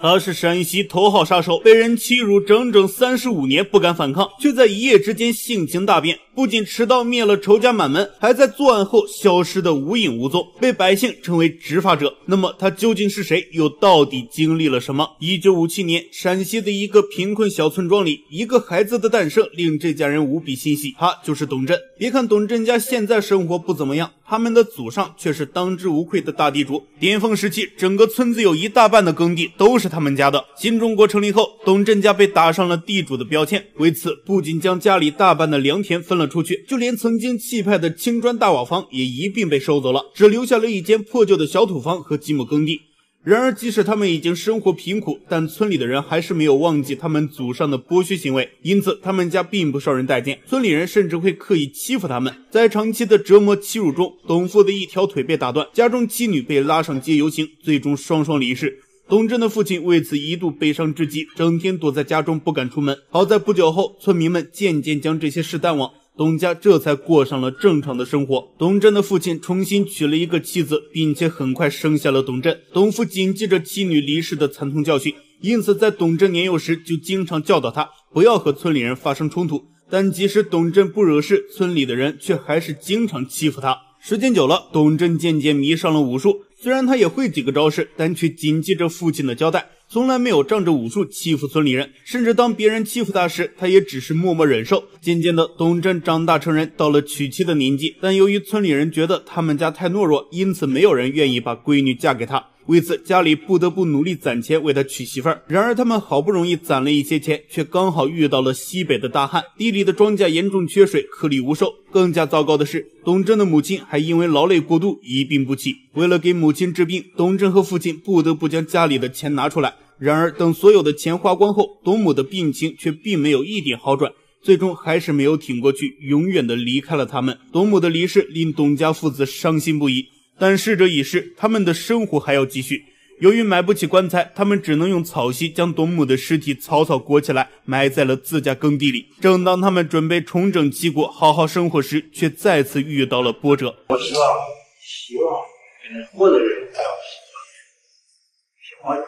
他是陕西头号杀手，被人欺辱整整三十五年不敢反抗，却在一夜之间性情大变，不仅持刀灭了仇家满门，还在作案后消失的无影无踪，被百姓称为执法者。那么他究竟是谁？又到底经历了什么？一九五七年，陕西的一个贫困小村庄里，一个孩子的诞生令这家人无比欣喜，他就是董振。别看董振家现在生活不怎么样，他们的祖上却是当之无愧的大地主。巅峰时期，整个村子有一大半的耕地都是。他们家的新中国成立后，董振家被打上了地主的标签。为此，不仅将家里大半的良田分了出去，就连曾经气派的青砖大瓦房也一并被收走了，只留下了一间破旧的小土房和几亩耕地。然而，即使他们已经生活贫苦，但村里的人还是没有忘记他们祖上的剥削行为，因此他们家并不受人待见。村里人甚至会刻意欺负他们。在长期的折磨欺辱中，董父的一条腿被打断，家中妻女被拉上街游行，最终双双离世。董振的父亲为此一度悲伤至极，整天躲在家中不敢出门。好在不久后，村民们渐渐将这些事淡忘，董家这才过上了正常的生活。董振的父亲重新娶了一个妻子，并且很快生下了董振。董父谨记着妻女离世的惨痛教训，因此在董振年幼时就经常教导他不要和村里人发生冲突。但即使董振不惹事，村里的人却还是经常欺负他。时间久了，董振渐渐迷上了武术。虽然他也会几个招式，但却谨记着父亲的交代，从来没有仗着武术欺负村里人。甚至当别人欺负他时，他也只是默默忍受。渐渐的，董振长大成人，到了娶妻的年纪。但由于村里人觉得他们家太懦弱，因此没有人愿意把闺女嫁给他。为此，家里不得不努力攒钱为他娶媳妇儿。然而，他们好不容易攒了一些钱，却刚好遇到了西北的大旱，地里的庄稼严重缺水，颗粒无收。更加糟糕的是，董振的母亲还因为劳累过度一病不起。为了给母亲治病，董振和父亲不得不将家里的钱拿出来。然而，等所有的钱花光后，董母的病情却并没有一点好转，最终还是没有挺过去，永远的离开了他们。董母的离世令董家父子伤心不已。但逝者已逝，他们的生活还要继续。由于买不起棺材，他们只能用草席将董母的尸体草草裹起来，埋在了自家耕地里。正当他们准备重整旗鼓，好好生活时，却再次遇到了波折。我希望，希望活的人希望，希望。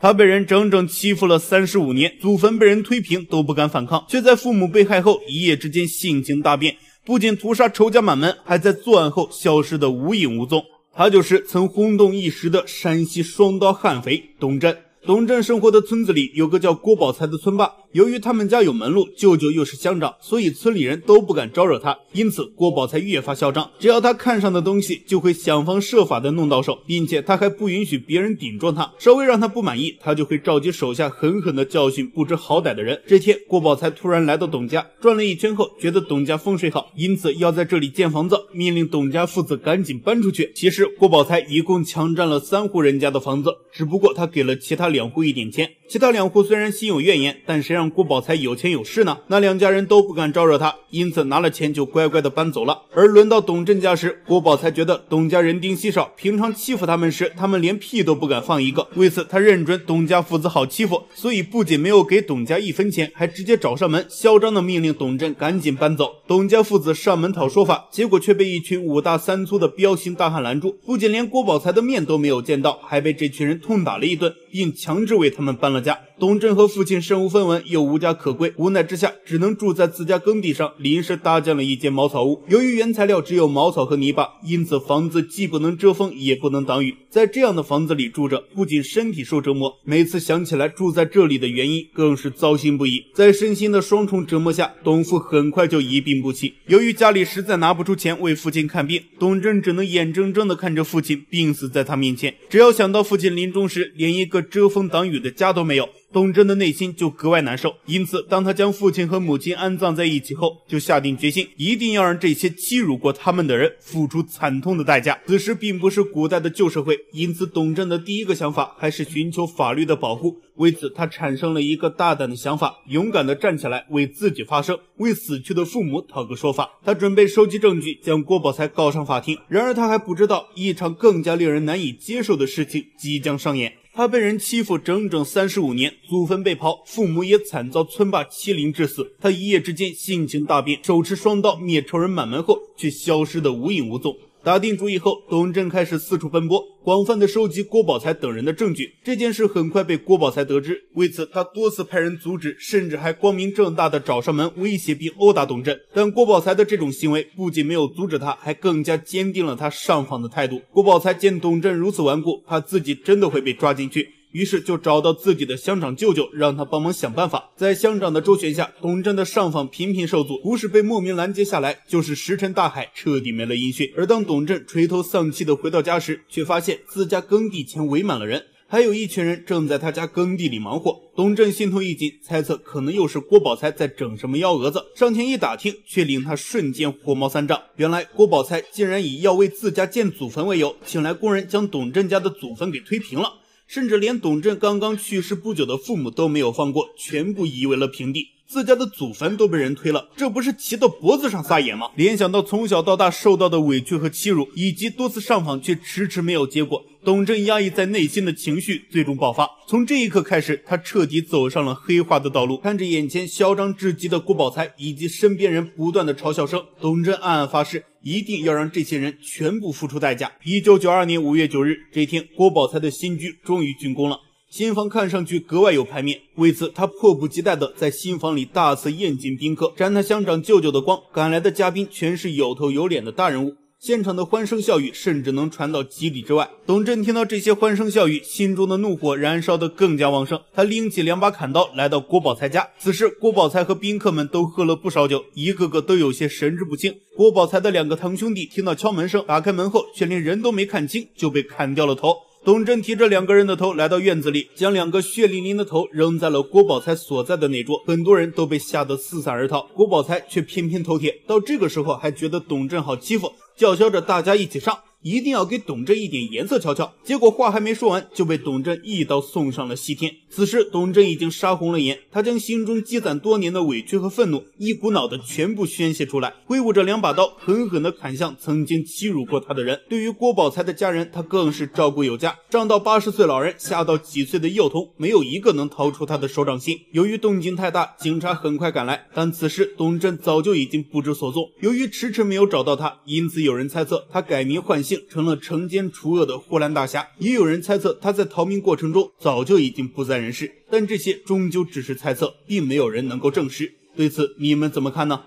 他被人整整欺负了三十五年，祖坟被人推平都不敢反抗，却在父母被害后一夜之间性情大变。不仅屠杀仇家满门，还在作案后消失的无影无踪。他就是曾轰动一时的山西双刀悍匪董振。董振生活的村子里有个叫郭宝才的村霸。由于他们家有门路，舅舅又是乡长，所以村里人都不敢招惹他。因此，郭宝才越发嚣张，只要他看上的东西，就会想方设法的弄到手，并且他还不允许别人顶撞他。稍微让他不满意，他就会召集手下狠狠的教训不知好歹的人。这天，郭宝才突然来到董家，转了一圈后，觉得董家风水好，因此要在这里建房子，命令董家父子赶紧搬出去。其实，郭宝才一共强占了三户人家的房子，只不过他给了其他两户一点钱。其他两户虽然心有怨言，但谁让郭宝才有钱有势呢？那两家人都不敢招惹他，因此拿了钱就乖乖的搬走了。而轮到董振家时，郭宝才觉得董家人丁稀少，平常欺负他们时，他们连屁都不敢放一个。为此，他认准董家父子好欺负，所以不仅没有给董家一分钱，还直接找上门，嚣张的命令董振赶紧搬走。董家父子上门讨说法，结果却被一群五大三粗的彪形大汉拦住，不仅连郭宝才的面都没有见到，还被这群人痛打了一顿，并强制为他们搬了家。董振和父亲身无分文，又无家可归，无奈之下，只能住在自家耕地上，临时搭建了一间茅草屋。由于原材料只有茅草和泥巴，因此房子既不能遮风，也不能挡雨。在这样的房子里住着，不仅身体受折磨，每次想起来住在这里的原因，更是糟心不已。在身心的双重折磨下，董父很快就一病不起。由于家里实在拿不出钱为父亲看病，董振只能眼睁睁地看着父亲病死在他面前。只要想到父亲临终时连一个遮风挡雨的家都没有，董振的内心就格外难受，因此，当他将父亲和母亲安葬在一起后，就下定决心，一定要让这些欺辱过他们的人付出惨痛的代价。此时并不是古代的旧社会，因此，董振的第一个想法还是寻求法律的保护。为此，他产生了一个大胆的想法，勇敢地站起来为自己发声，为死去的父母讨个说法。他准备收集证据，将郭宝才告上法庭。然而，他还不知道一场更加令人难以接受的事情即将上演。他被人欺负整整三十五年，祖坟被刨，父母也惨遭村霸欺凌致死。他一夜之间性情大变，手持双刀灭仇人满门后，却消失得无影无踪。打定主意后，董振开始四处奔波，广泛的收集郭宝才等人的证据。这件事很快被郭宝才得知，为此他多次派人阻止，甚至还光明正大的找上门威胁并殴打董振。但郭宝才的这种行为不仅没有阻止他，还更加坚定了他上访的态度。郭宝才见董振如此顽固，怕自己真的会被抓进去。于是就找到自己的乡长舅舅，让他帮忙想办法。在乡长的周旋下，董振的上访频频受阻，不是被莫名拦截下来，就是石沉大海，彻底没了音讯。而当董振垂头丧气地回到家时，却发现自家耕地前围满了人，还有一群人正在他家耕地里忙活。董振心头一紧，猜测可能又是郭宝才在整什么幺蛾子。上前一打听，却令他瞬间火冒三丈。原来郭宝才竟然以要为自家建祖坟为由，请来工人将董振家的祖坟给推平了。甚至连董振刚刚去世不久的父母都没有放过，全部夷为了平地。自家的祖坟都被人推了，这不是骑到脖子上撒野吗？联想到从小到大受到的委屈和欺辱，以及多次上访却迟迟没有结果，董振压抑在内心的情绪最终爆发。从这一刻开始，他彻底走上了黑化的道路。看着眼前嚣张至极的郭宝才以及身边人不断的嘲笑声，董振暗暗发誓。一定要让这些人全部付出代价。一九九二年五月九日这天，郭宝才的新居终于竣工了，新房看上去格外有排面。为此，他迫不及待地在新房里大肆宴请宾客，沾他乡长舅舅的光。赶来的嘉宾全是有头有脸的大人物。现场的欢声笑语甚至能传到几里之外。董振听到这些欢声笑语，心中的怒火燃烧得更加旺盛。他拎起两把砍刀，来到郭宝才家。此时，郭宝才和宾客们都喝了不少酒，一个个都有些神志不清。郭宝才的两个堂兄弟听到敲门声，打开门后，却连人都没看清，就被砍掉了头。董振提着两个人的头来到院子里，将两个血淋淋的头扔在了郭宝才所在的那桌，很多人都被吓得四散而逃。郭宝才却偏偏头铁，到这个时候还觉得董振好欺负，叫嚣着大家一起上。一定要给董振一点颜色瞧瞧。结果话还没说完，就被董振一刀送上了西天。此时，董振已经杀红了眼，他将心中积攒多年的委屈和愤怒一股脑的全部宣泄出来，挥舞着两把刀，狠狠地砍向曾经欺辱过他的人。对于郭宝才的家人，他更是照顾有加，上到八十岁老人，下到几岁的幼童，没有一个能逃出他的手掌心。由于动静太大，警察很快赶来，但此时董振早就已经不知所踪。由于迟迟没有找到他，因此有人猜测他改名换姓。成了惩奸除恶的霍兰大侠，也有人猜测他在逃命过程中早就已经不在人世，但这些终究只是猜测，并没有人能够证实。对此，你们怎么看呢？